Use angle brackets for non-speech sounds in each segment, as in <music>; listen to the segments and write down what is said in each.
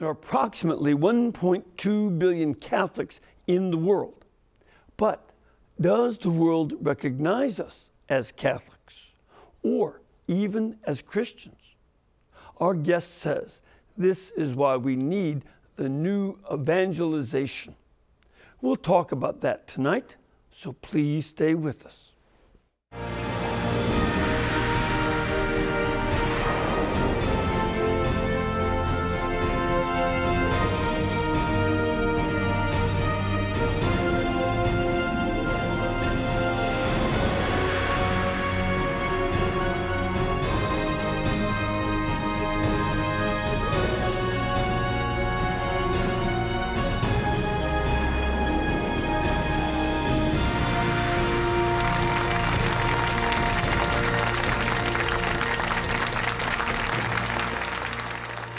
There are approximately 1.2 billion Catholics in the world. But does the world recognize us as Catholics or even as Christians? Our guest says this is why we need the new evangelization. We'll talk about that tonight, so please stay with us.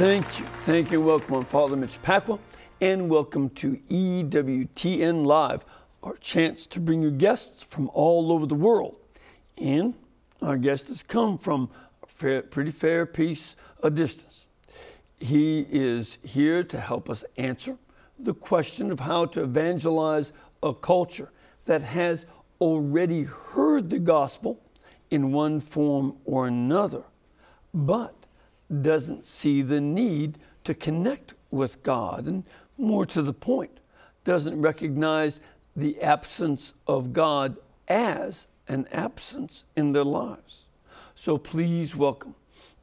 Thank you. Thank you. Welcome. I'm Father Mitch Pacwa, and welcome to EWTN Live, our chance to bring you guests from all over the world. And our guest has come from a fair, pretty fair piece of distance. He is here to help us answer the question of how to evangelize a culture that has already heard the gospel in one form or another, but doesn't see the need to connect with God, and more to the point, doesn't recognize the absence of God as an absence in their lives. So please welcome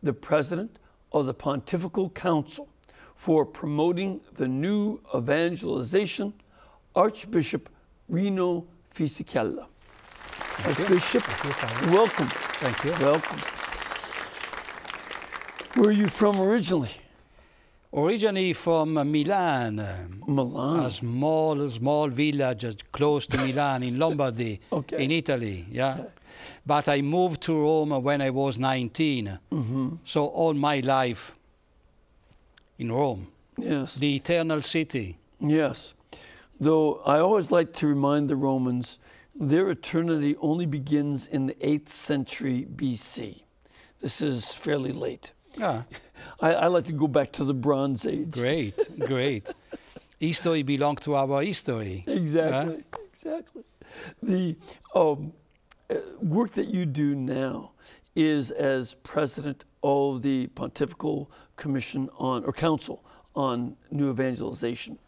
the President of the Pontifical Council for promoting the new evangelization, Archbishop Rino Fisichella. Archbishop, welcome. Thank you. Welcome. Where are you from originally? Originally from Milan, Milan. a small, small village uh, close to Milan in Lombardy, <laughs> Okay. in Italy. Yeah, but I moved to Rome when I was 19. Mm-hmm. So all my life in Rome, Yes. the eternal city. Yes. Though I always like to remind the Romans their eternity only begins in the 8th century BC. This is fairly late. Ah, I, I like to go back to the Bronze Age. great, great. History belongs to our history. Exactly. Exactly. The um, uh, work that you do now is as president of the Pontifical Commission on, or Council on New Evangelization.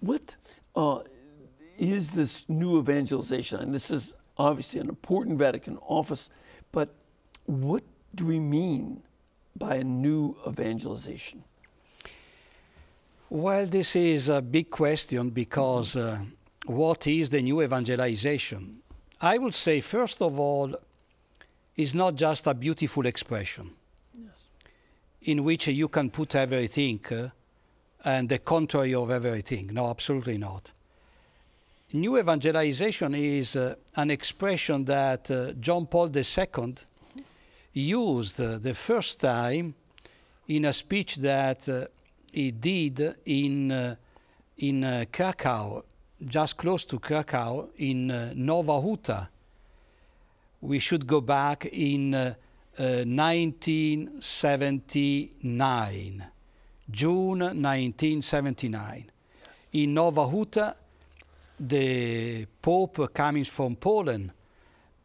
What uh, is this new evangelization? And this is obviously an important Vatican office, but what do we mean by a new evangelization? Well, this is a big question because uh, what is the new evangelization? I would say, first of all, it's not just a beautiful expression in which you can put everything uh, and the contrary of everything. No, absolutely not. New evangelization is uh, an expression that uh, John Paul II used uh, the first time in a speech that uh, he did in, uh, in uh, Krakow, just close to Krakow, in uh, Nowa Huta. We should go back in uh, uh, 1979, June 1979. In Nowa Huta, the Pope coming from Poland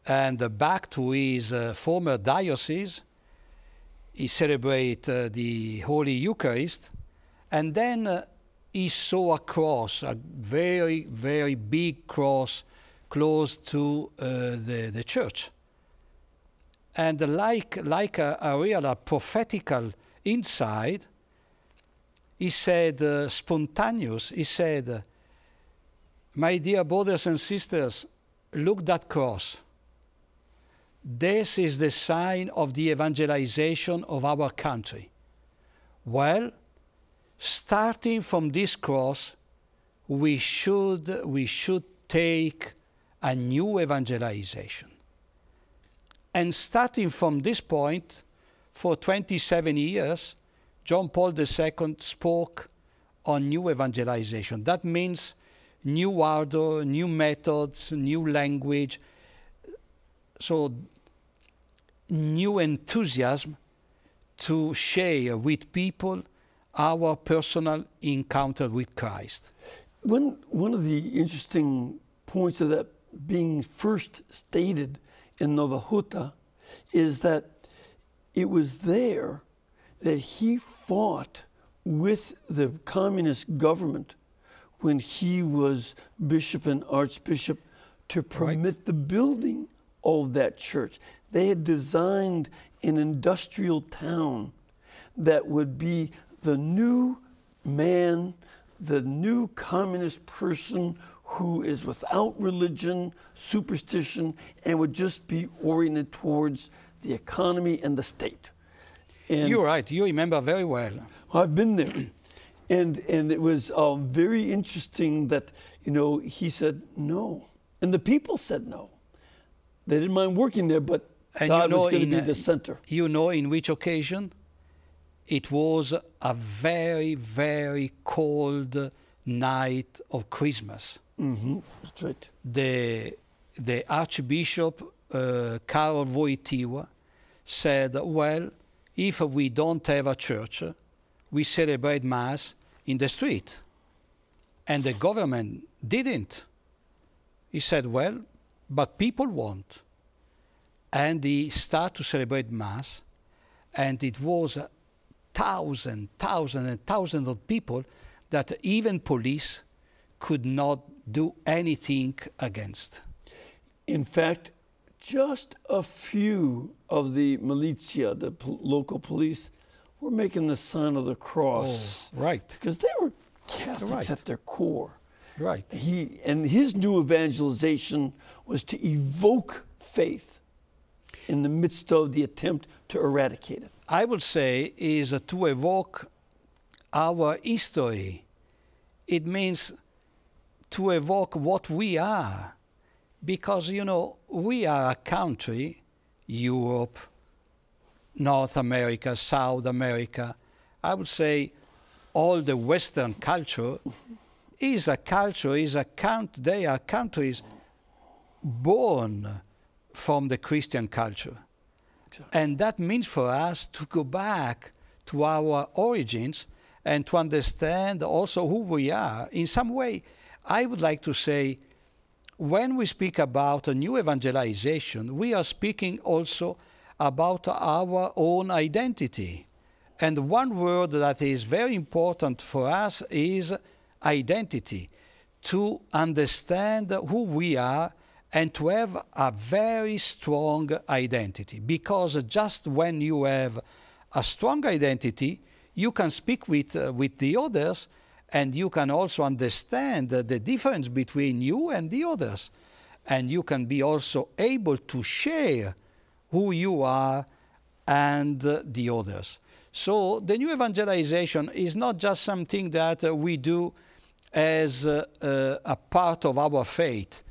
and back to his uh, former diocese, he celebrate uh, the Holy Eucharist, and then uh, he saw a cross, a very, very big cross close to the, the church. And like, like a, a real a prophetical insight, he said, uh, spontaneous, he said, my dear brothers and sisters, look that cross. This is the sign of the evangelization of our country. Well, starting from this cross, we should, we should take a new evangelization. And starting from this point, for 27 years, John Paul II spoke on new evangelization. That means new ardor, new methods, new language. So, new enthusiasm to share with people our personal encounter with Christ. One, one of the interesting points of that being first stated in Nowa Huta is that it was there that he fought with the communist government when he was bishop and archbishop to permit the building of that church. They had designed an industrial town that would be the new man, the new communist person who is without religion, superstition, and would just be oriented towards the economy and the state. And You're right, you remember very well. I've been there. <clears throat> And, and it was uh, very interesting that, you know, he said no. And the people said no. They didn't mind working there, but And God you know, was going in, to be the center. You know in which occasion? It was a very, very cold night of Christmas. hmm That's right. The, the Archbishop uh, Karol Wojtyła said, Well, if we don't have a church, we celebrate Mass in the street. And the government didn't. He said, Well, but people want. And he started to celebrate Mass, and it was a thousand, thousand, and thousands of people that even police could not do anything against. In fact, just a few of the militia, the local police, were making the sign of the cross oh, right, because they were Catholics Right. at their core. Right. He and his new evangelization was to evoke faith in the midst of the attempt to eradicate it. I would say is to evoke our history. It means to evoke what we are. Because, you know, we are a country, Europe, North America, South America, I would say all the Western culture is a culture, is a count, they are countries born from the Christian culture. And that means for us to go back to our origins and to understand also who we are. In some way, I would like to say, when we speak about a new evangelization, we are speaking also about our own identity. And one word that is very important for us is identity. To understand who we are and to have a very strong identity. Because just when you have a strong identity, you can speak with, uh, with the others and you can also understand the difference between you and the others. And you can be also able to share who you are and uh, the others. So the new evangelization is not just something that uh, we do as uh, uh, a part of our faith,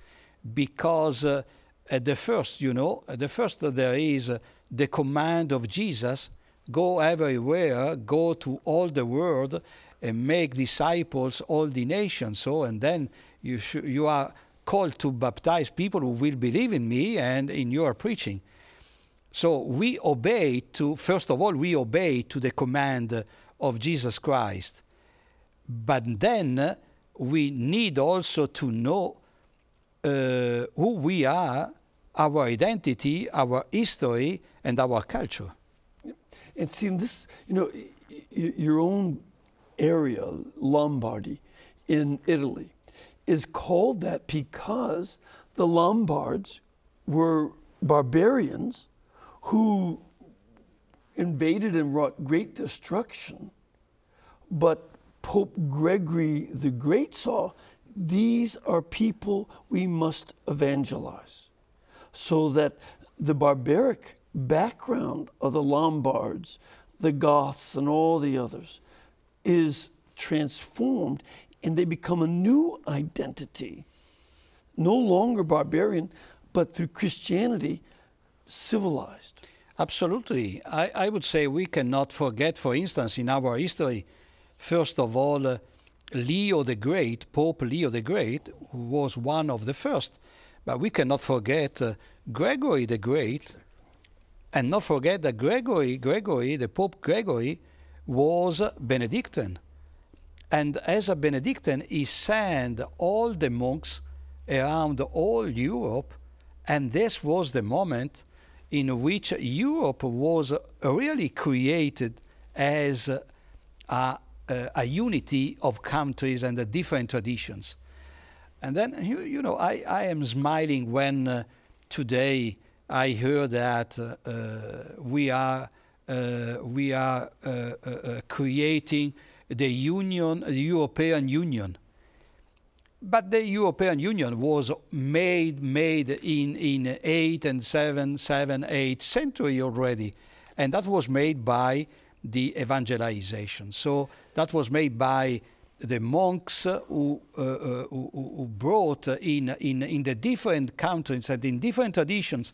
because uh, at the first, you know, at the first there is the command of Jesus go everywhere, go to all the world, and make disciples all the nations. So, and then you, you are called to baptize people who will believe in me and in your preaching. So we obey to, first of all, we obey to the command of Jesus Christ. But then we need also to know uh, who we are, our identity, our history, and our culture. And see, this, you know, your own area, Lombardy in Italy, is called that because the Lombards were barbarians who invaded and wrought great destruction. But Pope Gregory the Great saw these are people we must evangelize so that the barbaric background of the Lombards, the Goths, and all the others is transformed and they become a new identity. No longer barbarian, but through Christianity, civilized. Absolutely. I, I would say we cannot forget, for instance, in our history, first of all, uh, Leo the Great, Pope Leo the Great, was one of the first. But we cannot forget uh, Gregory the Great, and not forget that Gregory, Gregory, the Pope Gregory, was Benedictine. And as a Benedictine, he sent all the monks around all Europe, and this was the moment in which Europe was really created as a, a, a unity of countries and the different traditions. And then, you, you know, I, I am smiling when uh, today I hear that uh, uh, we are, uh, we are uh, uh, creating the Union, the European Union. But the European Union was made, made in, in 8 and 7, 7, 8 century already. And that was made by the evangelization. So that was made by the monks who, uh, uh, who, who, brought in, in, in the different countries and in different traditions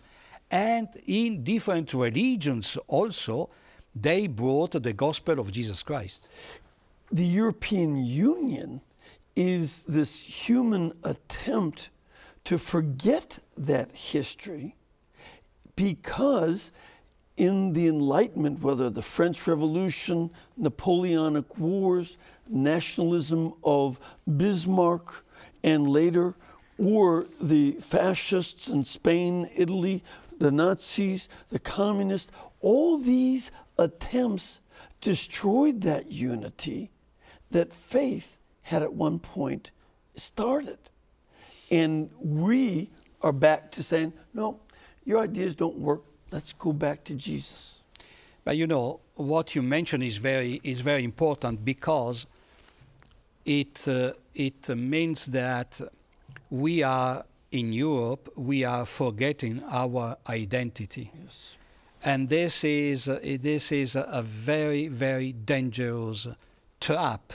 and in different religions also, they brought the gospel of Jesus Christ. The European Union is this human attempt to forget that history because in the Enlightenment, whether the French Revolution, Napoleonic Wars, nationalism of Bismarck, and later, or the fascists in Spain, Italy, the Nazis, the communists, all these attempts destroyed that unity that faith had at one point started. And we are back to saying, no, your ideas don't work. Let's go back to Jesus. But you know, what you mentioned is very, is very important because it, uh, it means that we are in Europe, we are forgetting our identity. Yes. And this is, uh, this is a very, very dangerous trap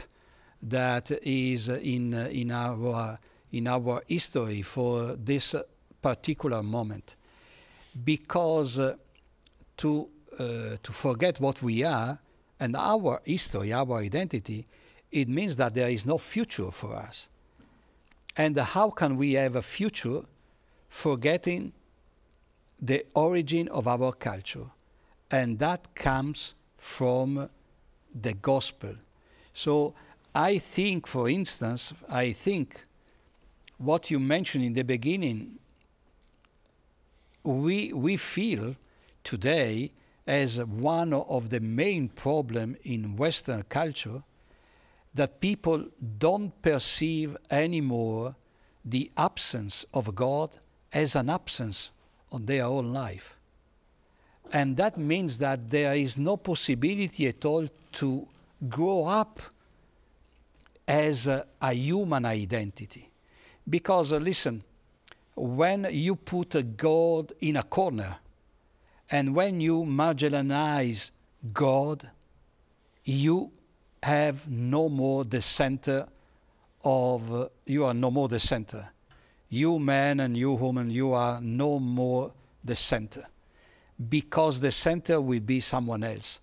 that is in, uh, in, our, in our history for this particular moment. Because uh, to, uh, to forget what we are and our history, our identity, it means that there is no future for us. And how can we have a future forgetting the origin of our culture? And that comes from the gospel. So I think, for instance, I think what you mentioned in the beginning, we, we feel today as one of the main problem in Western culture that people don't perceive anymore the absence of God as an absence on their own life. And that means that there is no possibility at all to grow up as a, a human identity. Because, uh, listen, when you put a God in a corner and when you marginalize God, you have no more the center of, uh, you are no more the center. You man and you woman, you are no more the center. Because the center will be someone else.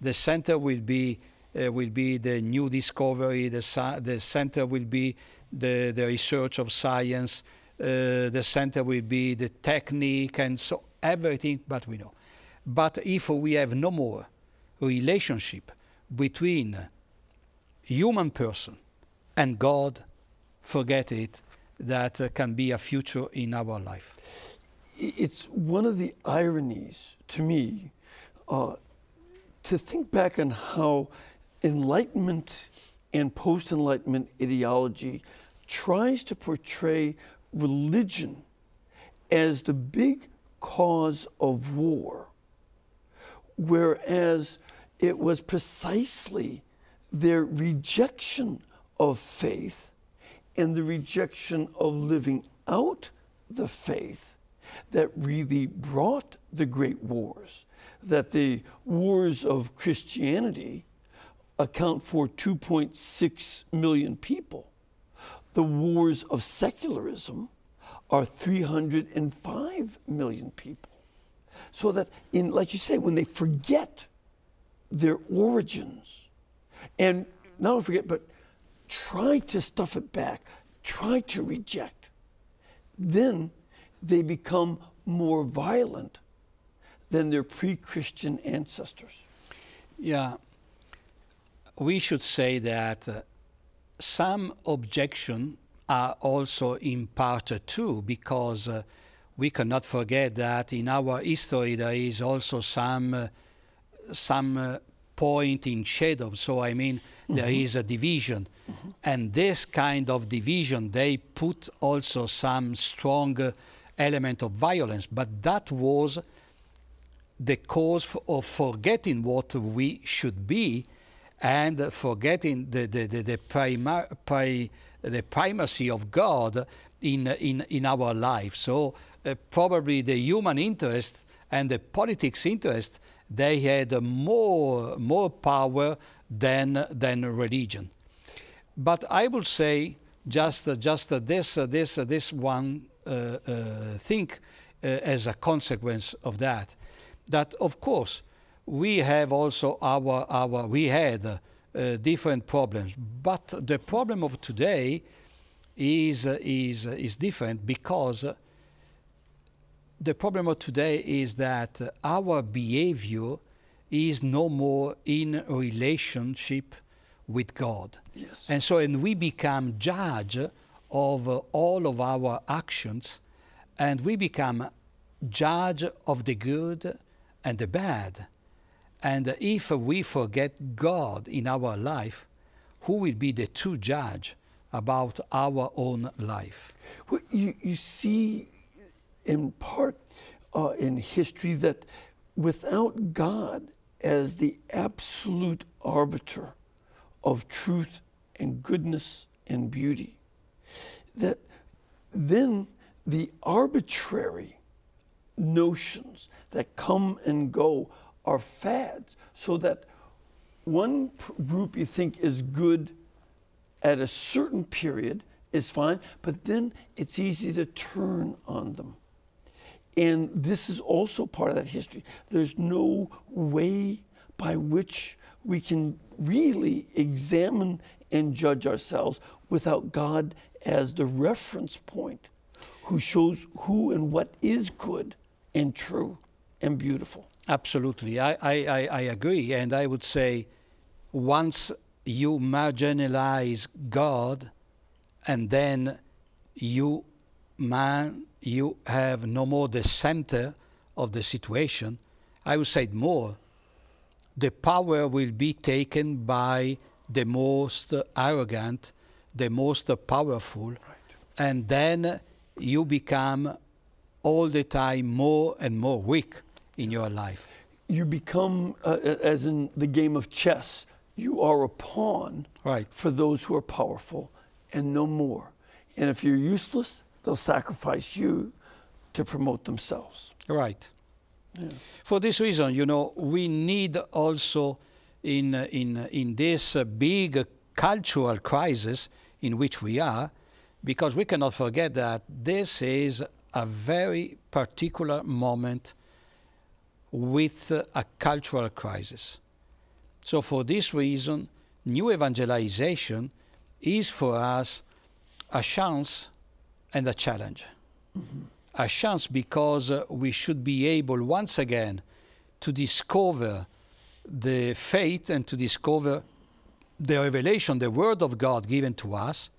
The center will be uh, will be the new discovery, the, the center will be the, the research of science, the center will be the technique, and so everything but we know. But if we have no more relationship between human person and God, forget it, that uh, can be a future in our life. It's one of the ironies to me uh, to think back on how Enlightenment and post Enlightenment ideology tries to portray religion as the big cause of war, whereas it was precisely their rejection of faith and the rejection of living out the faith that really brought the great wars, that the wars of Christianity account for 2.6 million people. The wars of secularism are 305 million people. So that in like you say when they forget their origins and not only forget but try to stuff it back, try to reject, then they become more violent than their pre-Christian ancestors. Yeah, we should say that uh, some objection are also in part two because uh, we cannot forget that in our history there is also some uh, some uh, point in shadow. So I mean mm-hmm. there is a division, mm-hmm. and this kind of division they put also some strong uh, element of violence. But that was the cause of forgetting what we should be and forgetting the, the, the, the, prima, pri, the primacy of God in, in, in our life. So uh, probably the human interest and the politics interest, they had more, more power than, than religion. But I will say just, uh, just uh, this, this, this one uh, thing as a consequence of that that of course we have also our, our we had uh, different problems, but the problem of today is, uh, is, uh, is different because the problem of today is that our behavior is no more in relationship with God. Yes. And so and we become judge of all of our actions and we become judge of the good and the bad. And if we forget God in our life, who will be the true judge about our own life? Well, you, you see, in part uh, in history, that without God as the absolute arbiter of truth and goodness and beauty, that then the arbitrary notions that come and go are fads, so that one group you think is good at a certain period is fine, but then it's easy to turn on them. And this is also part of that history. There's no way by which we can really examine and judge ourselves without God as the reference point who shows who and what is good and true and beautiful. Absolutely. I, I, I agree. And I would say once you marginalize God and then you man you have no more the center of the situation, I would say more. The power will be taken by the most arrogant, the most powerful, right. and then you become all the time more and more weak in your life. You become, uh, as in the game of chess, you are a pawn right. for those who are powerful and no more. And if you're useless, they'll sacrifice you to promote themselves. Right. Yeah. For this reason, you know, we need also in, in, in this big cultural crisis in which we are, because we cannot forget that this is a very particular moment with a cultural crisis. So, for this reason, new evangelization is for us a chance and a challenge. Mm-hmm. A chance because uh, we should be able once again to discover the faith and to discover the revelation, the Word of God given to us.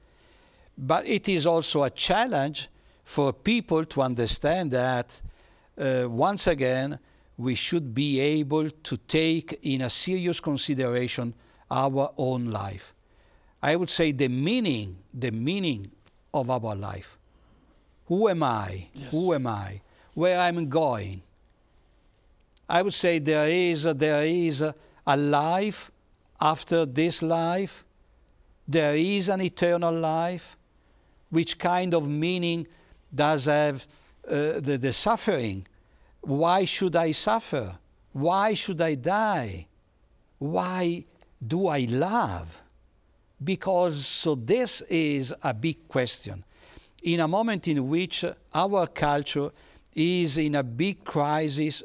But it is also a challenge for people to understand that uh, once again we should be able to take in a serious consideration our own life. I would say the meaning, the meaning of our life. Who am I? Yes. Who am I? Where am I'm going? I would say there is a, there is a, a life after this life. There is an eternal life. Which kind of meaning does have uh, the, the suffering. Why should I suffer? Why should I die? Why do I love? Because so this is a big question. In a moment in which our culture is in a big crisis,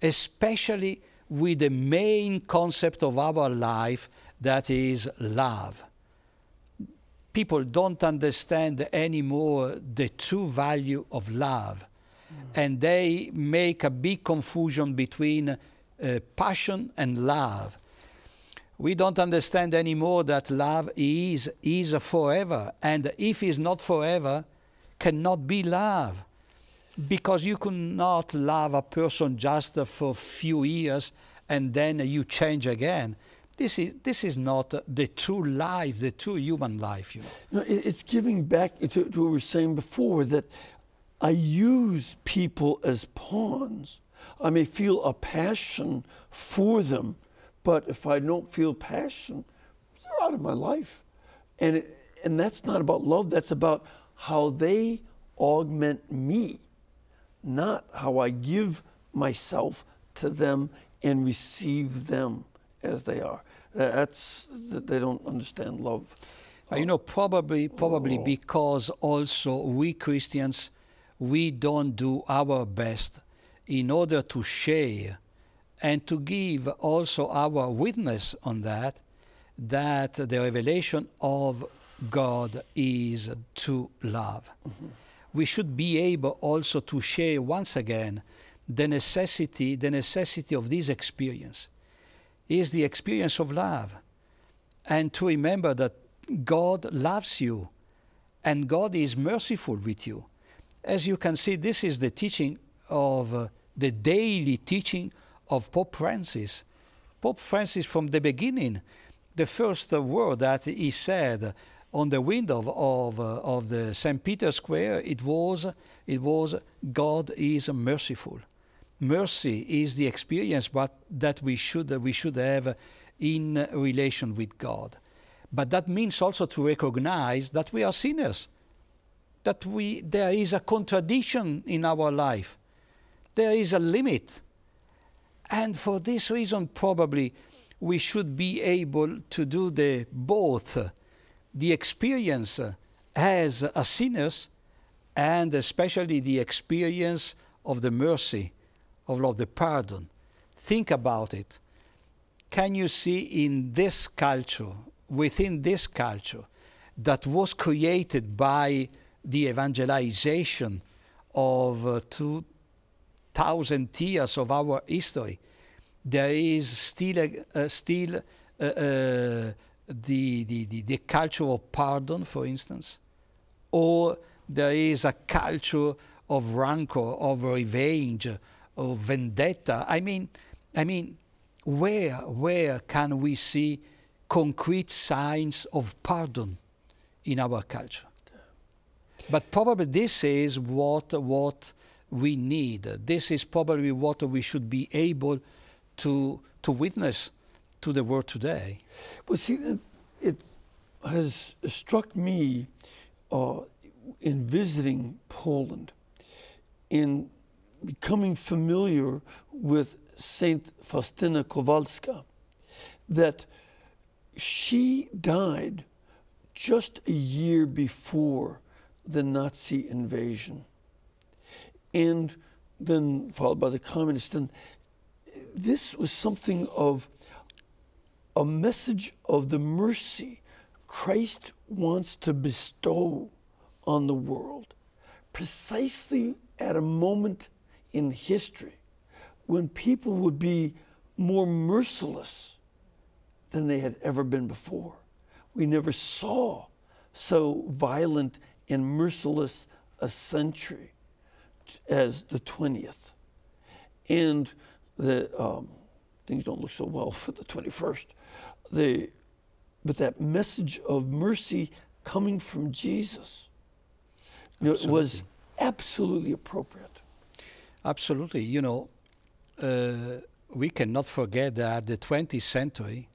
especially with the main concept of our life that is love people don't understand anymore the true value of love. Mm. And they make a big confusion between uh, passion and love. We don't understand anymore that love is is forever, and if it's not forever, cannot be love, because you cannot love a person just for a few years and then you change again. This is this is not the true life, the true human life. You know. No, it's giving back to, to what we were saying before that I use people as pawns. I may feel a passion for them, but if I don't feel passion, they're out of my life. And, it, and that's not about love, that's about how they augment me, not how I give myself to them and receive them as they are. That's, they don't understand love. Uh, you know, probably probably Oh. because also we Christians we don't do our best in order to share and to give also our witness on that that the revelation of God is to love. Mm-hmm. We should be able also to share once again the necessity the necessity of this experience is the experience of love and to remember that God loves you and God is merciful with you. As you can see, this is the teaching of uh, the daily teaching of Pope Francis. Pope Francis, from the beginning, the first uh, word that he said on the window of, uh, of the St. Peter's Square, it was, it was, God is merciful. Mercy is the experience but that we should, we should have in relation with God. But that means also to recognize that we are sinners, that we, there is a contradiction in our life, there is a limit. And for this reason, probably we should be able to do the both the experience as a sinners and especially the experience of the mercy of Lord, the pardon. Think about it. Can you see in this culture, within this culture, that was created by the evangelization of uh, 2000 years of our history, there is still, a, uh, still uh, uh, the, the, the, the culture of pardon, for instance, or there is a culture of rancor, of revenge, of vendetta. I mean, I mean, where where can we see concrete signs of pardon in our culture? But probably this is what what we need. This is probably what we should be able to to witness to the world today. Well, see, it, has struck me uh, in visiting Poland, in becoming familiar with Saint Faustina Kowalska, that she died just a year before the Nazi invasion, and then followed by the communists. And this was something of a message of the mercy Christ wants to bestow on the world, precisely at a moment in history when people would be more merciless than they had ever been before. We never saw so violent and merciless a century as the 20th. And the um, things don't look so well for the 21st. The, but that message of mercy coming from Jesus was absolutely appropriate. Absolutely. You know, uh, we cannot forget that the 20th century,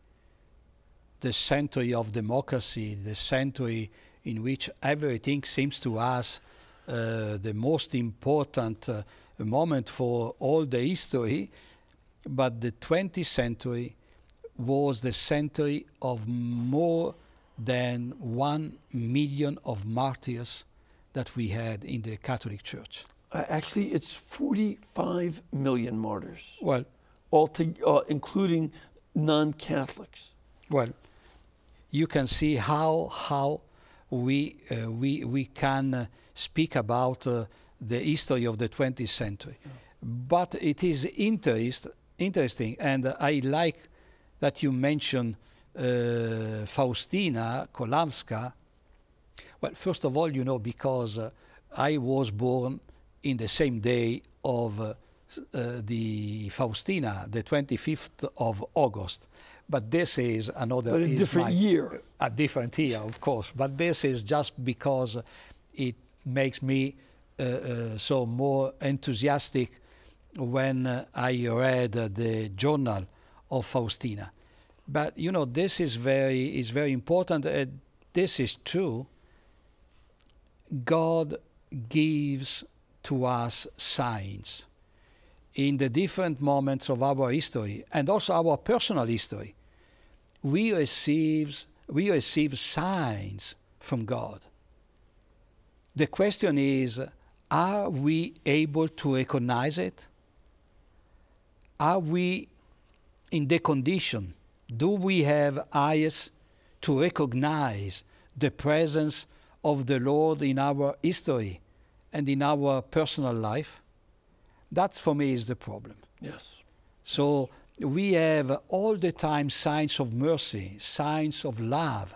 the century of democracy, the century in which everything seems to us uh, the most important uh, moment for all the history, but the 20th century was the century of more than one million of martyrs that we had in the Catholic Church. Uh, actually, it's 45 million martyrs, Well, all to, uh, including non-Catholics. well, you can see how how we uh, we we can uh, speak about uh, the history of the 20th century. But it is interest, interesting, and I like that you mention uh, Faustina Kowalska, well, first of all, you know, because uh, I was born in the same day of uh, the Faustina, the 25th of August. But this is another. But a different my- year. A different year, of course. But this is just because it makes me uh, uh, so more enthusiastic when uh, I read the journal of Faustina. But you know, this is very is very important. Uh, this is true. God gives to us signs in the different moments of our history and also our personal history. We receive, we receive signs from God. The question is are we able to recognize it? Are we in the condition? Do we have eyes to recognize the presence of the Lord in our history and in our personal life? That for me is the problem. Yes. So we have all the time signs of mercy, signs of love,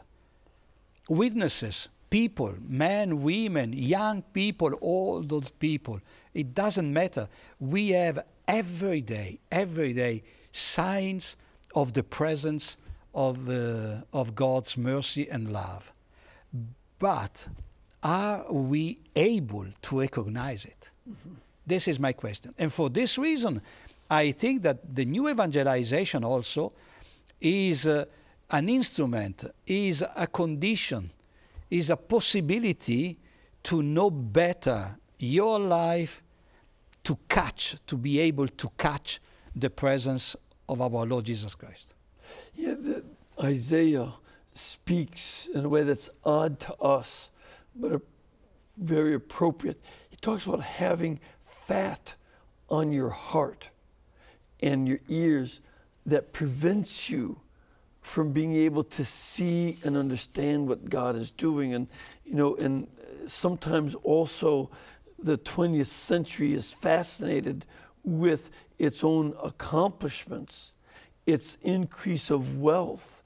witnesses, people, men, women, young people, old people. It doesn't matter. We have every day, every day, signs of the presence of, uh, of God's mercy and love. But are we able to recognize it? This is my question. And for this reason, I think that the new evangelization also is uh, an instrument, is a condition, is a possibility to know better your life, to catch, to be able to catch the presence of our Lord Jesus Christ. Yeah, Isaiah speaks in a way that's odd to us, but very appropriate. He talks about having fat on your heart and your ears that prevents you from being able to see and understand what God is doing. And, you know, and sometimes also the 20th century is fascinated with its own accomplishments, its increase of wealth,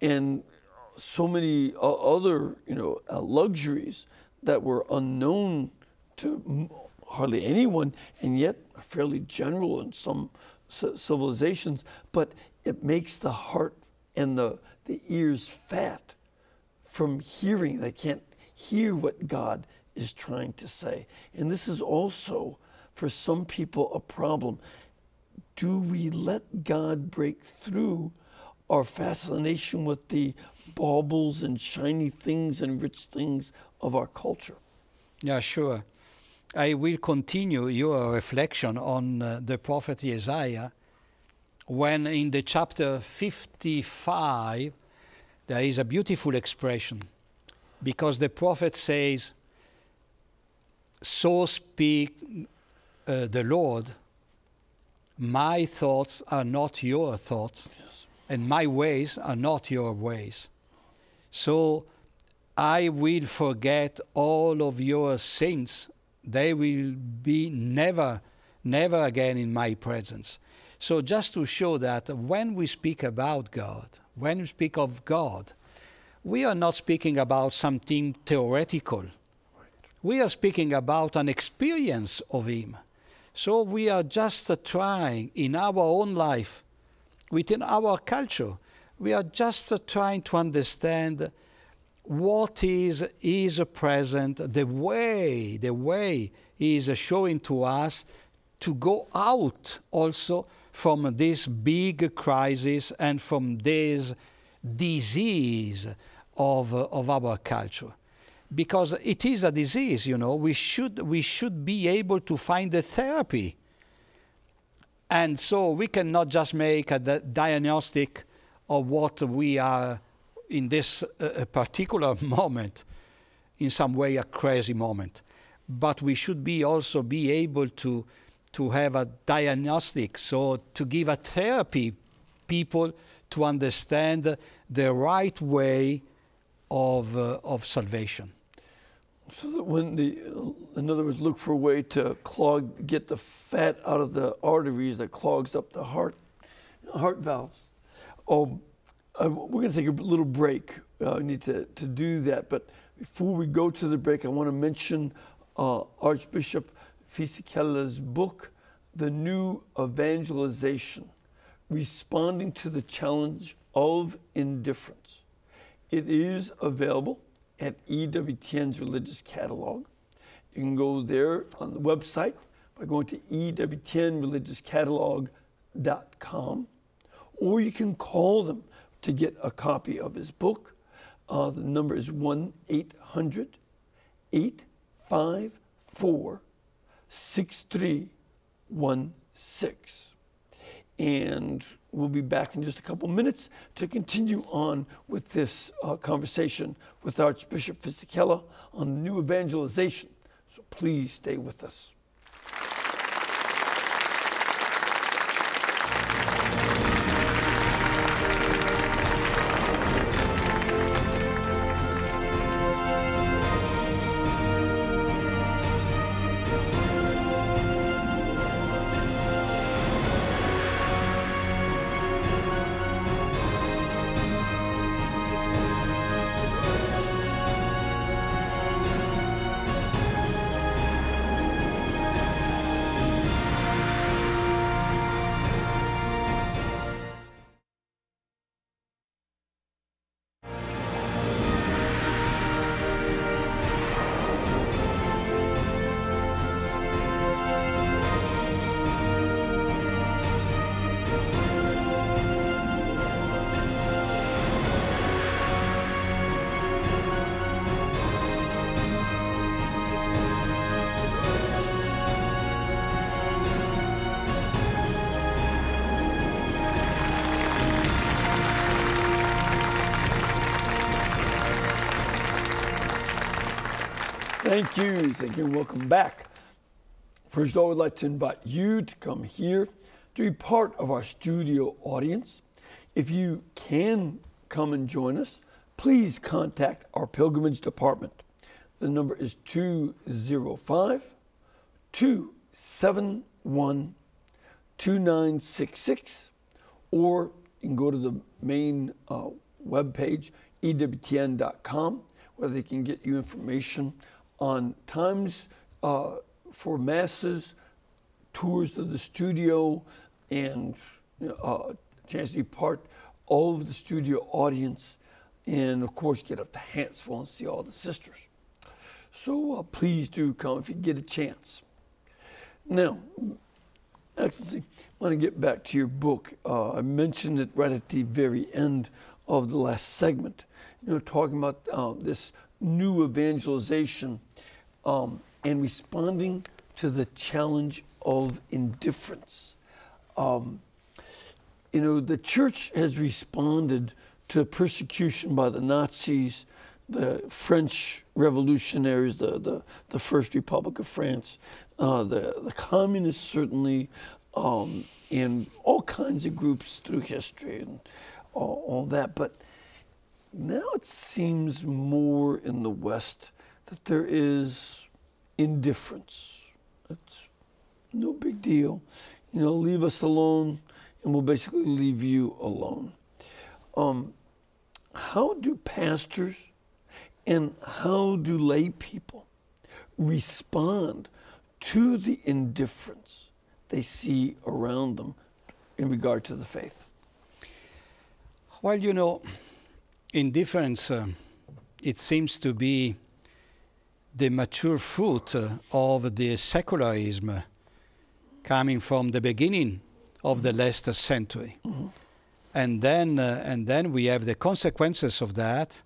and so many other, you know, uh, luxuries that were unknown to hardly anyone, and yet fairly general in some ci- civilizations. But it makes the heart and the, the ears fat from hearing. They can't hear what God is trying to say. And this is also, for some people, a problem. Do we let God break through our fascination with the baubles and shiny things and rich things of our culture? Yeah, sure. I will continue your reflection on uh, the prophet Isaiah when in the chapter 55 there is a beautiful expression because the prophet says, So speak uh, the Lord, my thoughts are not your thoughts, and my ways are not your ways. So I will forget all of your sins. They will be never, never again in my presence. So, just to show that when we speak about God, when we speak of God, we are not speaking about something theoretical. We are speaking about an experience of Him. So, we are just trying in our own life, within our culture, we are just trying to understand what is is present, the way, the way is showing to us to go out also from this big crisis and from this disease of, of our culture. Because it is a disease, you know, we should, we should be able to find a therapy. And so we cannot just make a di- diagnostic of what we are in this uh, particular <laughs> moment, in some way a crazy moment. But we should be also be able to, to have a diagnostic, so to give a therapy people to understand the right way of, uh, of salvation. So that when the, in other words, look for a way to clog, get the fat out of the arteries that clogs up the heart, heart valves. Oh, uh, we're going to take a little break. Uh, we need to, to do that. But before we go to the break, I want to mention uh, Archbishop Fisichella's book, The New Evangelization Responding to the Challenge of Indifference. It is available at EWTN's Religious Catalog. You can go there on the website by going to EWTNReligiousCatalog.com, or you can call them to get a copy of his book. Uh, the number is 1 800 854 6316. And we'll be back in just a couple minutes to continue on with this uh, conversation with Archbishop Fisichella on the new evangelization. So please stay with us. Thank you. Thank you. Welcome back. First of all, we'd like to invite you to come here to be part of our studio audience. If you can come and join us, please contact our pilgrimage department. The number is 205 271 2966, or you can go to the main uh, webpage, ewtn.com, where they can get you information on times uh, for masses, tours to the studio, and uh, chance to be part of the studio audience, and of course get up to Huntsville and see all the sisters. So uh, please do come if you get a chance. Now, Excellency, I want to get back to your book. Uh, I mentioned it right at the very end of the last segment. You know, talking about uh, this new evangelization um, and responding to the challenge of indifference. Um, you know, the church has responded to persecution by the Nazis, the French revolutionaries, the, the, the First Republic of France, uh, the, the communists certainly, um, and all kinds of groups through history and all, all that. But now it seems more in the West that there is indifference. It's no big deal. You know, leave us alone, and we'll basically leave you alone. Um, how do pastors and how do lay people respond to the indifference they see around them in regard to the faith? Well, you know, indifference, uh, it seems to be the mature fruit uh, of the secularism coming from the beginning of the last century. Mm-hmm. And then, uh, and then we have the consequences of that.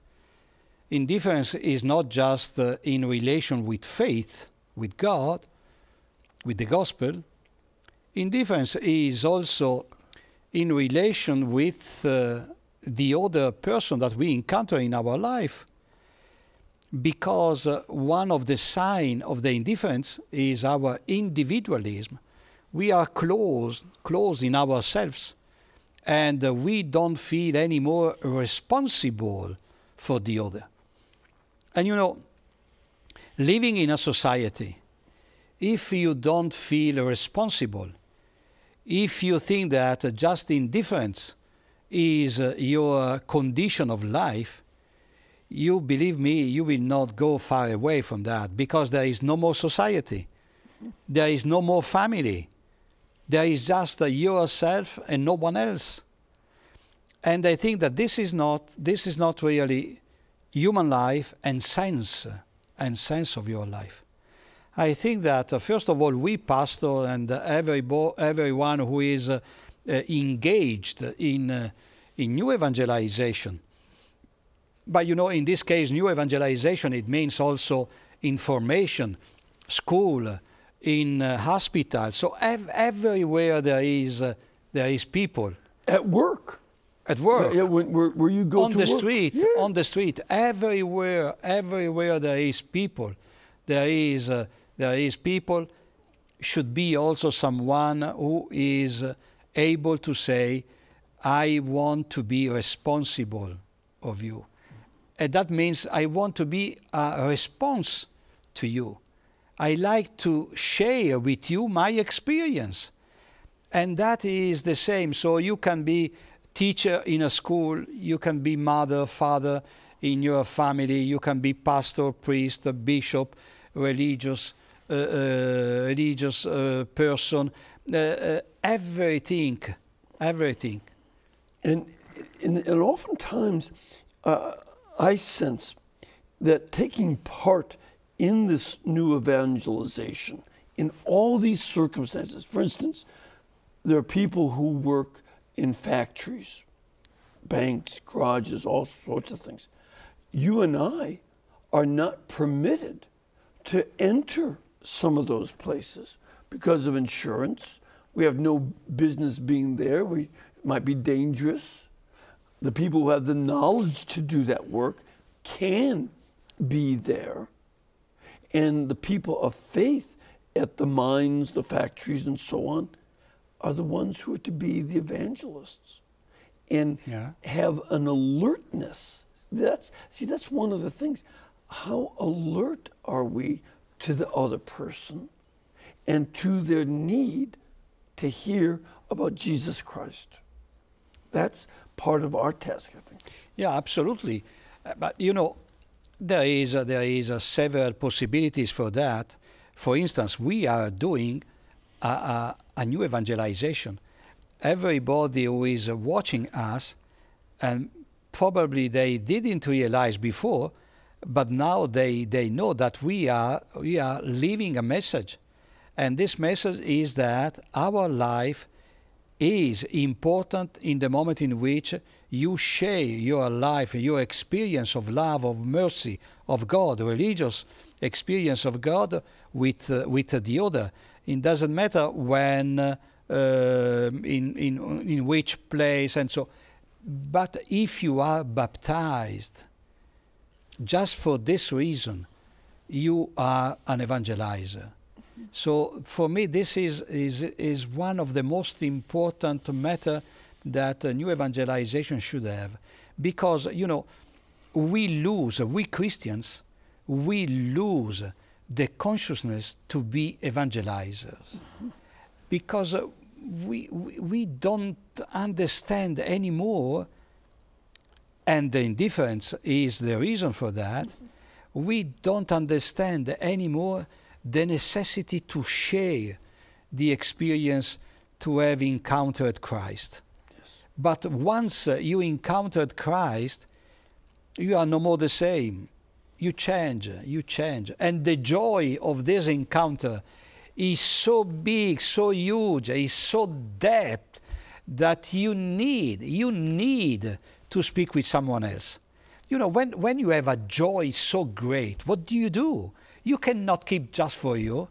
Indifference is not just uh, in relation with faith, with God, with the gospel. Indifference is also in relation with uh, the other person that we encounter in our life because uh, one of the signs of the indifference is our individualism. We are closed, closed in ourselves, and uh, we don't feel any more responsible for the other. And you know, living in a society, if you don't feel responsible, if you think that just indifference is uh, your condition of life, you believe me, you will not go far away from that because there is no more society, there is no more family, there is just uh, yourself and no one else. And I think that this is not this is not really human life and sense and sense of your life. I think that uh, first of all, we pastor and uh, every everyone who is uh, uh engaged in uh, in new evangelization. But you know, in this case, new evangelization it means also information, school, in uh, hospital. So ev everywhere there is there is people at work at work. Yeah, when, where, where, you go on the work. street, yeah. on the street, everywhere, everywhere there is people, there is uh, there is people. Should be also someone who is uh, able to say, "I want to be responsible of you," and that means I want to be a response to you. I like to share with you my experience, and that is the same. So you can be teacher in a school, you can be mother, father in your family, you can be pastor, priest, bishop, religious, uh, uh, religious uh, person, uh, uh, everything, everything. And, and, and oftentimes, uh, I sense that taking part in this new evangelization, in all these circumstances, for instance, there are people who work in factories, banks, garages, all sorts of things. You and I are not permitted to enter some of those places because of insurance. We have no business being there. We it might be dangerous. The people who have the knowledge to do that work can be there. And the people of faith at the mines, the factories, and so on are the ones who are to be the evangelists and yeah. have an alertness. That's see, that's one of the things. How alert are we to the other person and to their need to hear about Jesus Christ? That's part of our task, I think. Yeah, absolutely. Uh, but you know, there is uh, there is uh, several possibilities for that. For instance, we are doing a, a, a new evangelization. Everybody who is watching us, and probably they didn't realize before, but now they, they know that we are, we are living a message. And this message is that our life is important in the moment in which you share your life, your experience of love, of mercy, of God, religious experience of God with, uh, with the other. It doesn't matter when, uh, in, in, in which place, and so. But if you are baptized, just for this reason, you are an evangelizer. So for me, this is, is, is one of the most important matter that a new evangelization should have. Because, you know, we lose, we Christians, we lose the consciousness to be evangelizers. Mm-hmm. Because uh, we, we, we don't understand anymore, and the indifference is the reason for that. Mm-hmm. We don't understand anymore the necessity to share the experience to have encountered Christ. Yes. But once uh, you encountered Christ, you are no more the same you change, you change. And the joy of this encounter is so big, so huge, is so deep that you need, you need to speak with someone else. You know, when, when you have a joy so great, what do you do? You cannot keep just for you.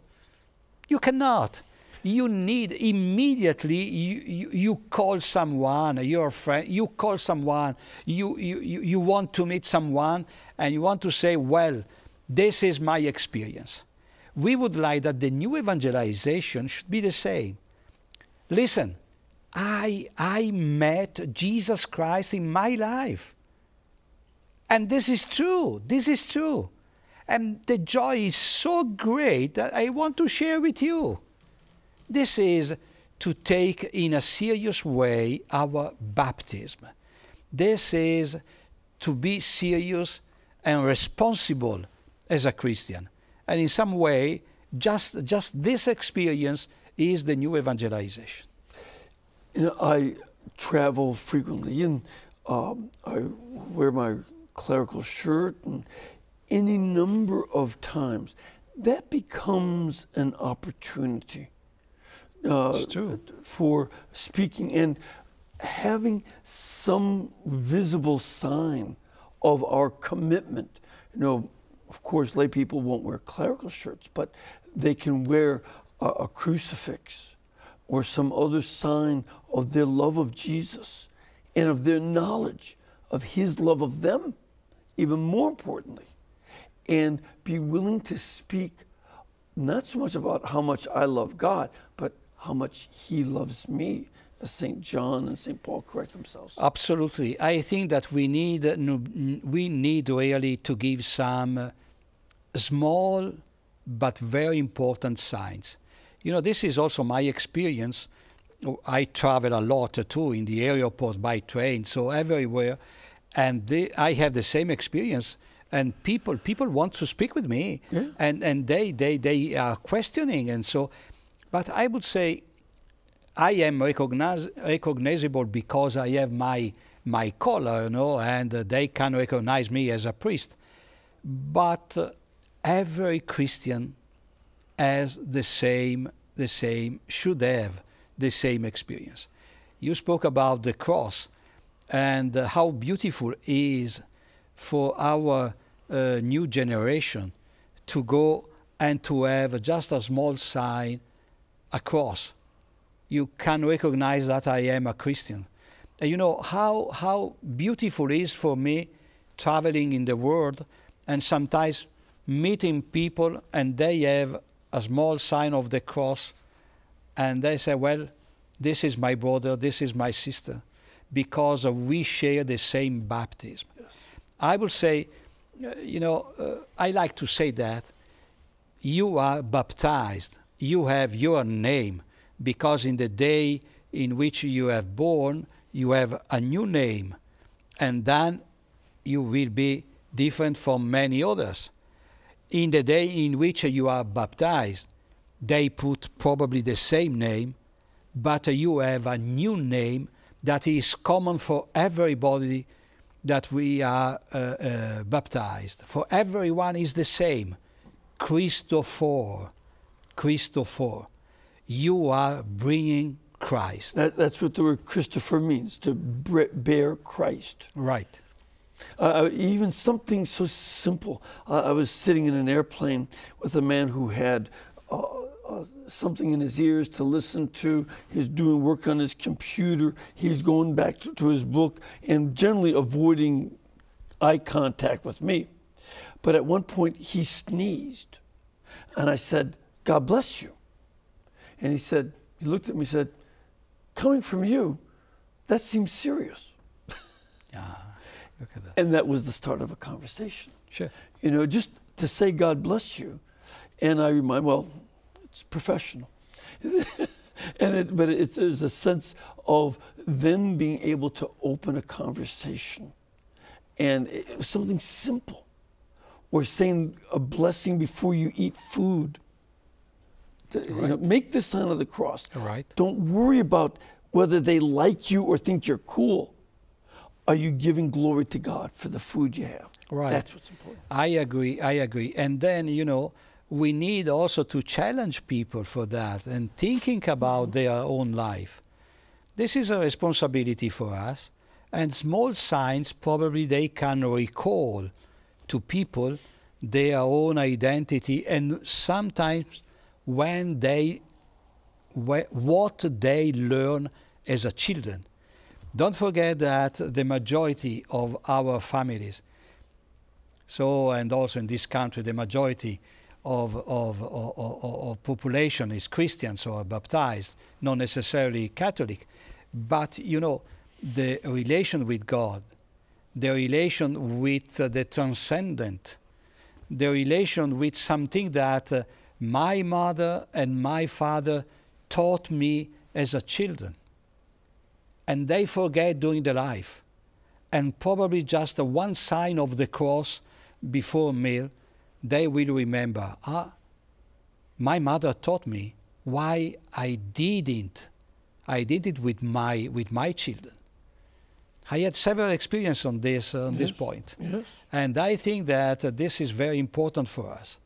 You cannot. You need immediately, you, you, you call someone, your friend, you call someone, you, you, you want to meet someone, and you want to say, well, this is my experience. We would like that the new evangelization should be the same. Listen, I, I met Jesus Christ in my life. And this is true. This is true. And the joy is so great that I want to share with you. This is to take in a serious way our baptism. This is to be serious and responsible as a Christian. And in some way, just, just this experience is the new evangelization. You know, I travel frequently and um, I wear my clerical shirt and any number of times that becomes an opportunity uh, for speaking and having some visible sign of our commitment. You know, of course, lay people won't wear clerical shirts, but they can wear a, a crucifix or some other sign of their love of Jesus and of their knowledge of His love of them, even more importantly, and be willing to speak not so much about how much I love God, but how much He loves me, as St. John and St. Paul correct themselves. Absolutely. I think that we need, uh, we need really to give some uh, small but very important signs. You know, this is also my experience. Oh, I travel a lot uh, too in the airport by train, so everywhere, and I have the same experience. And people, people want to speak with me, yeah. and and they, they they are questioning, and so. But I would say, I am recognize, recognizable because I have my my color, you know, and uh, they can recognize me as a priest. But uh, every Christian has the same, the same, should have the same experience. You spoke about the cross and uh, how beautiful it is for our new generation to go and to have just a small sign, a cross. You can recognize that I am a Christian. And you know how, how beautiful it is for me traveling in the world and sometimes meeting people and they have a small sign of the cross and they say, Well, this is my brother, this is my sister, because we share the same baptism. Yes. I will say, you know, uh, I like to say that you are baptized, you have your name, because in the day in which you have born, you have a new name, and then you will be different from many others. In the day in which you are baptized, they put probably the same name, but you have a new name that is common for everybody that we are uh, uh, baptized. For everyone is the same. Christopher, Christopher, You are bringing Christ. That, that's what the word Christopher means, to bear Christ. Right. Uh, uh, even something so simple. Uh, I was sitting in an airplane with a man who had uh, uh, something in his ears to listen to. He's doing work on his computer. He's going back to, to his book and generally avoiding eye contact with me. But at one point, he sneezed. And I said, God bless you. And he said, he looked at me and said, coming from you, that seems serious. <laughs> yeah. look at That. And that was the start of a conversation. Sure. You know, just to say God bless you. And I remind, well, it's professional. <laughs> and it, but it's, there's a sense of them being able to open a conversation. And it something simple. Or saying a blessing before you eat food. right. you know, make the sign of the cross. Right. Don't worry about whether they like you or think you're cool are you giving glory to God for the food you have? Right. That's what's important. I agree. I agree. And then, you know, we need also to challenge people for that and thinking about mm-hmm. their own life. This is a responsibility for us. And small signs probably they can recall to people their own identity and sometimes when they what they learn as a children don't forget that the majority of our families, so and also in this country, the majority of, of, of, of population is Christians or baptized, not necessarily Catholic. But, you know, the relation with God, the relation with uh, the transcendent, the relation with something that uh, my mother and my father taught me as a children. And they forget during the life. And probably just one sign of the cross before meal, they will remember, ah, my mother taught me why I didn't. I did it with my, with my children. I had several experiences on this, uh, on yes. this point. Yes. And I think that uh, this is very important for us.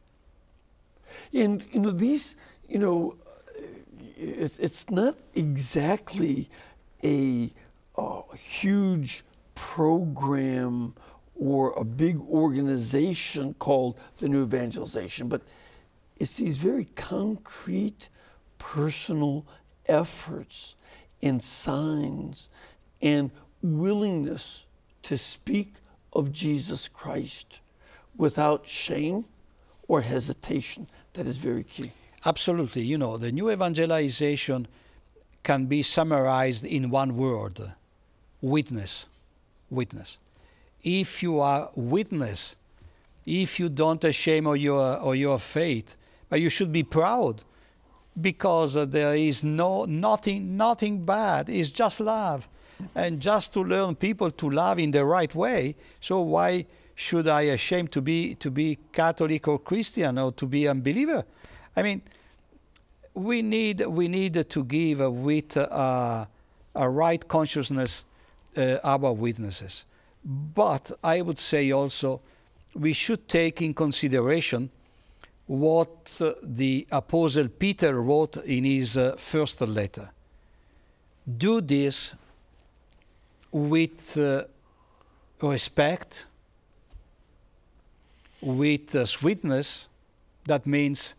And, you know, these, you know, it's, it's not exactly a, a huge program or a big organization called the New Evangelization, but it's these very concrete, personal efforts and signs and willingness to speak of Jesus Christ without shame or hesitation. That is very key. Absolutely. You know, the new evangelization can be summarized in one word witness. Witness. If you are witness, if you don't shame of your, or your faith, but you should be proud because uh, there is no nothing nothing bad. It's just love. And just to learn people to love in the right way. So why should i ashamed to be to be catholic or christian or to be unbeliever? I mean we need we need to give with uh, a right consciousness uh, our witnesses. But I would say also we should take in consideration what uh, the Apostle Peter wrote in his uh, first letter. Do this with uh, respect, with uh, sweetness, that means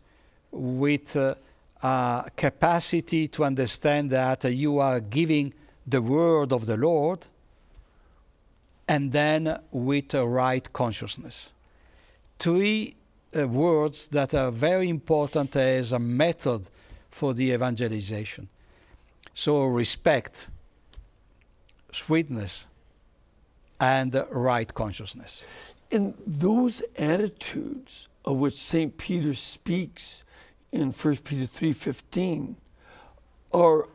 with uh, capacity to understand that you are giving the word of the Lord, and then with a right consciousness. Three uh, words that are very important as a method for the evangelization. So, respect, sweetness, and right consciousness. And those attitudes of which St. Peter speaks in 1 Peter 3:15 are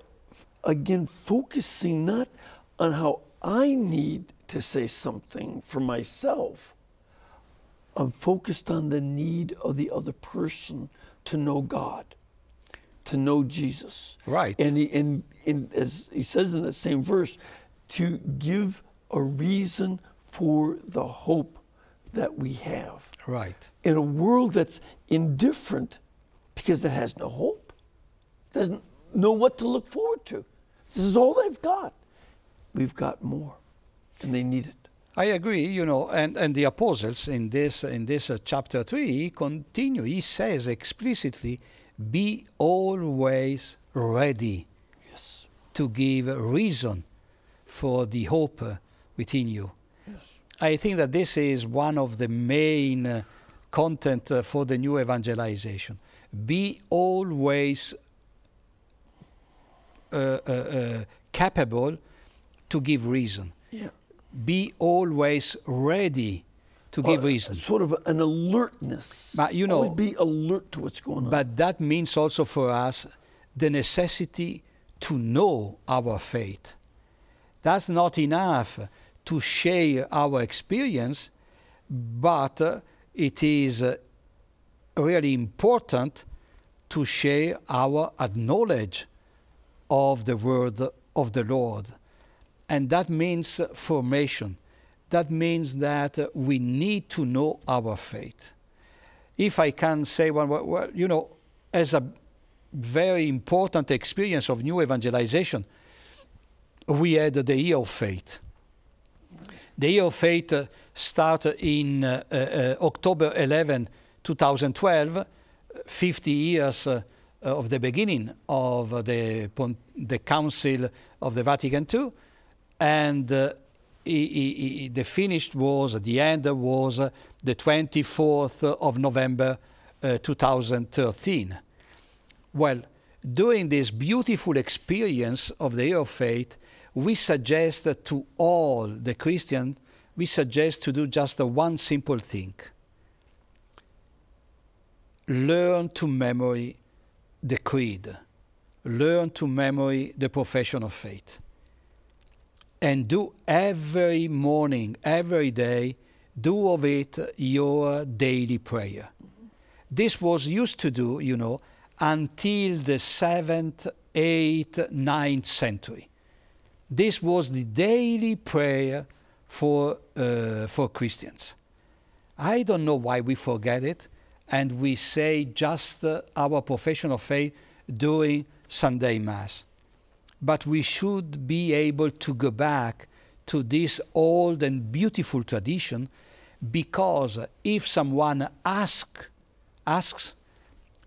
again focusing not on how I need to say something for myself. I'm focused on the need of the other person to know God, to know Jesus. Right. And, he, and, and as he says in that same verse, to give a reason for the hope that we have. Right. In a world that's indifferent because it has no hope, doesn't know what to look forward to. This is all they've got. We've got more, and they need it. I agree, you know, and, and the apostles in this in this uh, chapter three continue. He says explicitly, "Be always ready yes. to give reason for the hope uh, within you." Yes. I think that this is one of the main uh, content uh, for the new evangelization be always uh, uh, uh, capable to give reason. Yeah. Be always ready to give reason. Sort of an alertness. But you know, always be alert to what's going on. But that means also for us the necessity to know our faith. That's not enough to share our experience, but uh, it is uh, really important to share our knowledge of the word of the Lord. And that means formation. That means that we need to know our faith. If I can say one, well, you know, as a very important experience of new evangelization, we had the year of faith. The year of faith uh, started in uh, uh, October 11, 2012, 50 years uh, of the beginning of the, the Council of the Vatican II, and uh, he, he, the finished was, the end was uh, the 24th of November uh, 2013. Well, during this beautiful experience of the year of faith, we suggest to all the Christians, we suggest to do just one simple thing learn to memory the creed. learn to memory the profession of faith and do every morning, every day, do of it your daily prayer. This was used to do, you know, until the 7th, 8th, 9th century. This was the daily prayer for, uh, for Christians. I don't know why we forget it and we say just uh, our profession of faith during Sunday Mass. But we should be able to go back to this old and beautiful tradition because if someone ask, asks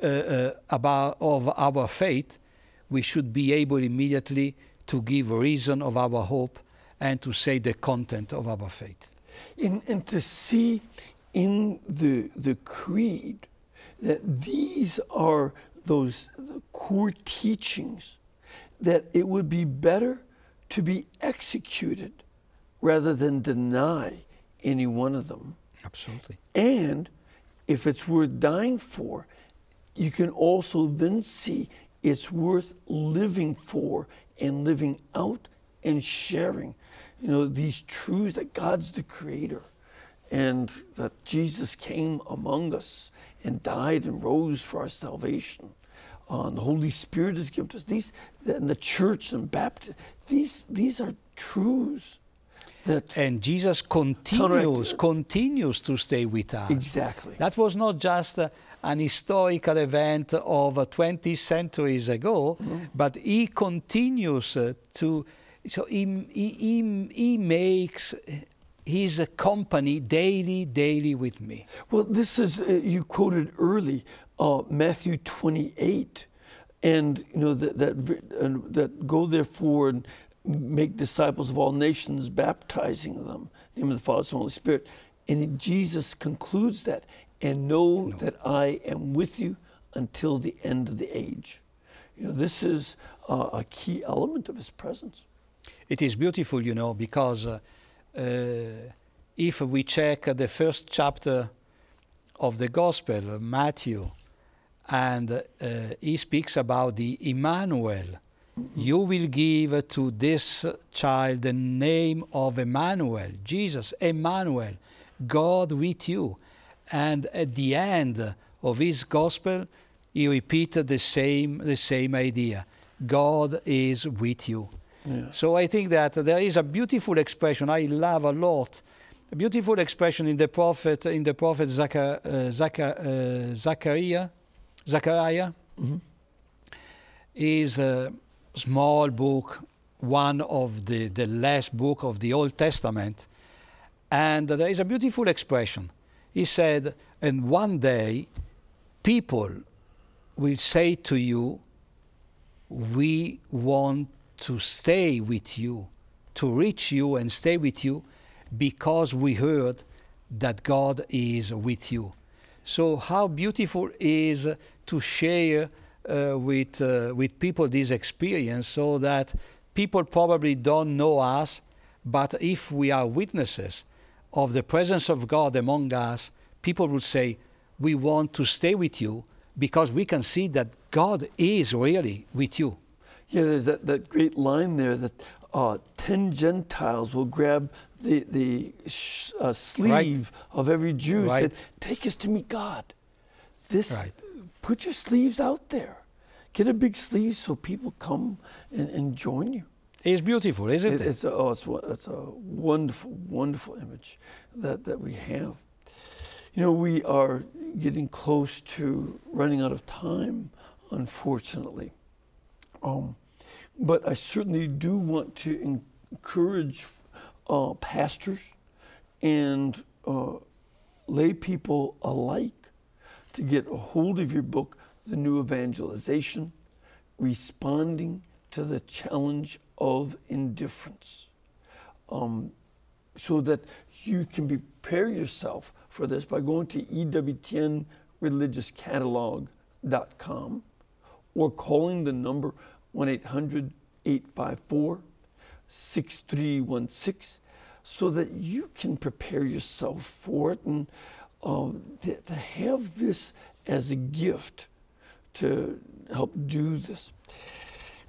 uh, uh, about of our faith, we should be able immediately to give reason of our hope and to say the content of our faith. And, and to see in the, the creed that these are those core teachings that it would be better to be executed rather than deny any one of them. Absolutely. And if it's worth dying for, you can also then see it's worth living for and living out and sharing. You know, these truths that God's the creator and that Jesus came among us and died and rose for our salvation. Uh, and the Holy Spirit has given to us these, and the church and baptism. These these are truths that and Jesus continues continues to stay with us. Exactly. That was not just uh, an historical event of uh, 20 centuries ago, mm-hmm. but he continues uh, to. So he, he, he, he makes his company daily, daily with me. Well, this is uh, you quoted early uh, Matthew 28, and you know that that uh, that go therefore and make disciples of all nations, baptizing them in the name of the Father, Son, and Holy Spirit. And Jesus concludes that, and know no. that I am with you until the end of the age. You know, this is uh, a key element of His presence. It is beautiful, you know, because uh, uh, if we check the first chapter of the Gospel Matthew, and uh, he speaks about the Emmanuel. You will give to this child the name of Emmanuel, Jesus, Emmanuel, God with you. And at the end of his gospel, he repeated the same, the same idea God is with you. Yeah. So I think that there is a beautiful expression I love a lot. A beautiful expression in the prophet in the prophet Zachar, uh, Zachar, uh, Zachariah, Zachariah mm-hmm. is a small book, one of the, the last book of the Old Testament. And there is a beautiful expression. He said, And one day people will say to you, We want to stay with you, to reach you and stay with you, because we heard that God is with you. So, how beautiful is to share uh, with, uh, with people this experience so that people probably don't know us, but if we are witnesses of the presence of God among us, people would say, We want to stay with you because we can see that God is really with you. Yeah, there's that, that great line there that uh, 10 Gentiles will grab the, the sh- uh, sleeve right. of every Jew right. said, Take us to meet God. This, right. put your sleeves out there. Get a big sleeve so people come and, and join you. It's beautiful, isn't it? it? It's, a, oh, it's, it's a wonderful, wonderful image that, that we have. You know, we are getting close to running out of time, unfortunately. Um, but I certainly do want to encourage uh, pastors and uh, lay people alike to get a hold of your book, The New Evangelization, responding to the challenge of indifference, um, so that you can prepare yourself for this by going to EWTNreligiouscatalog.com or calling the number 1 800 854 6316 so that you can prepare yourself for it and um, to, to have this as a gift to help do this.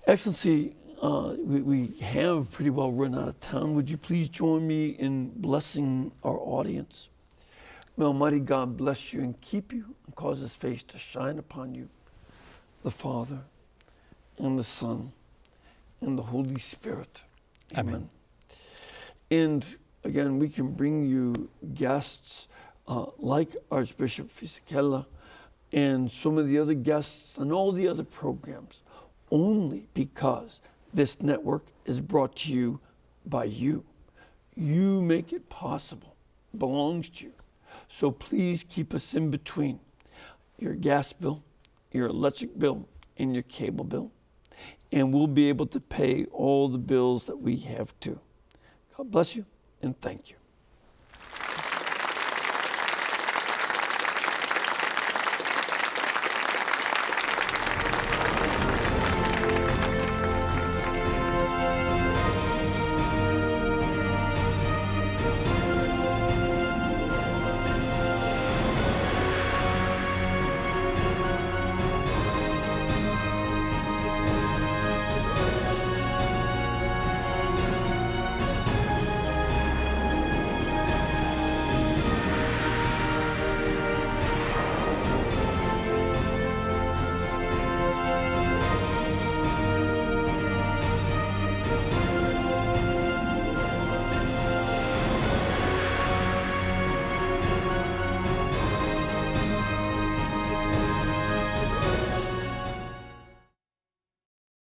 Excellency, uh, we, we have pretty well run out of time. Would you please join me in blessing our audience? May Almighty God bless you and keep you and cause His face to shine upon you, the Father and the Son and the Holy Spirit. Amen. And again, we can bring you guests uh, like Archbishop Fisichella and some of the other guests and all the other programs only because this network is brought to you by you. You make it possible, it belongs to you. So please keep us in between your gas bill, your electric bill, and your cable bill. And we'll be able to pay all the bills that we have to. God bless you and thank you.